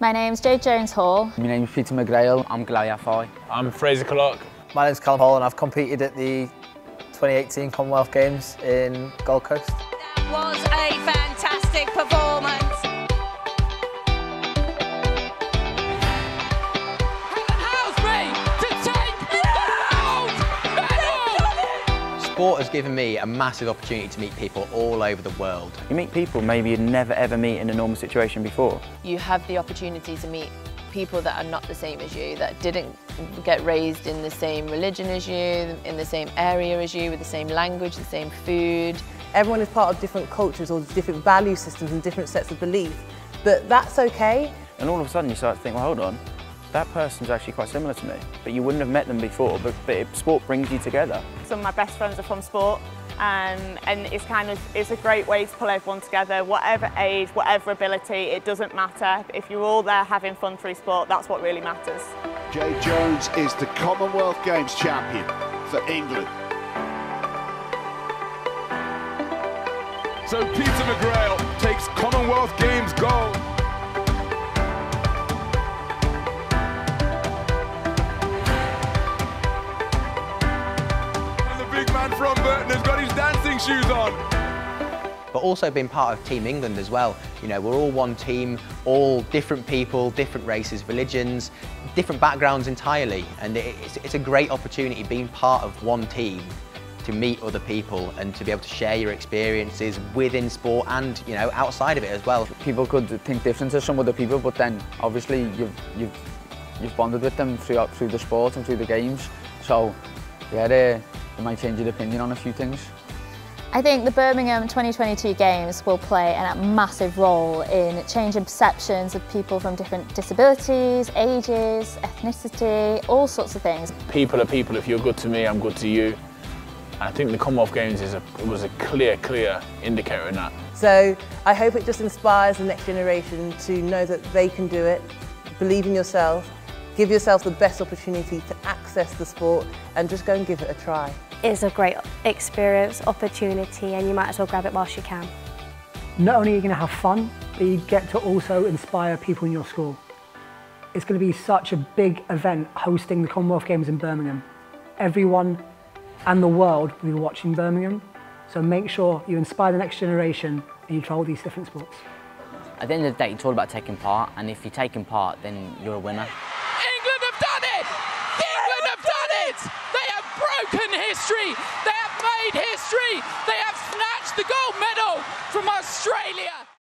My name's Jade Jones Hall. My name's Peter McGrail. I'm Glaya Foy. I'm Fraser Culloch. My name's Callum Hall and I've competed at the 2018 Commonwealth Games in Gold Coast. Sport has given me a massive opportunity to meet people all over the world. You meet people maybe you'd never ever meet in a normal situation before. You have the opportunity to meet people that are not the same as you, that didn't get raised in the same religion as you, in the same area as you, with the same language, the same food. Everyone is part of different cultures or different value systems and different sets of belief, but that's okay. And all of a sudden you start to think, well, hold on, that person's actually quite similar to me. But you wouldn't have met them before, but, but it, sport brings you together. Some of my best friends are from sport. Um, and it's kind of it's a great way to pull everyone together whatever age whatever ability it doesn't matter if you're all there having fun through sport that's what really matters Jade Jones is the Commonwealth Games champion for England so Peter McGrail takes Commonwealth Games gold from Burton has got his dancing shoes on. But also being part of Team England as well. You know, we're all one team, all different people, different races, religions, different backgrounds entirely. And it's, it's a great opportunity being part of one team to meet other people and to be able to share your experiences within sport and you know outside of it as well. People could think different to some other people, but then obviously you've you've you've bonded with them throughout through the sport and through the games. So yeah, they, they might change your opinion on a few things. I think the Birmingham 2022 Games will play a massive role in changing perceptions of people from different disabilities, ages, ethnicity, all sorts of things. People are people. If you're good to me, I'm good to you. And I think the Commonwealth Games is a, was a clear, clear indicator in that. So I hope it just inspires the next generation to know that they can do it, believe in yourself, give yourself the best opportunity to access the sport and just go and give it a try. It's a great experience, opportunity and you might as well grab it whilst you can. Not only are you going to have fun, but you get to also inspire people in your school. It's going to be such a big event hosting the Commonwealth Games in Birmingham. Everyone and the world will be watching Birmingham, so make sure you inspire the next generation and you try all these different sports. At the end of the day, it's all about taking part, and if you're taking part, then you're a winner. History. They have made history. They have snatched the gold medal from Australia.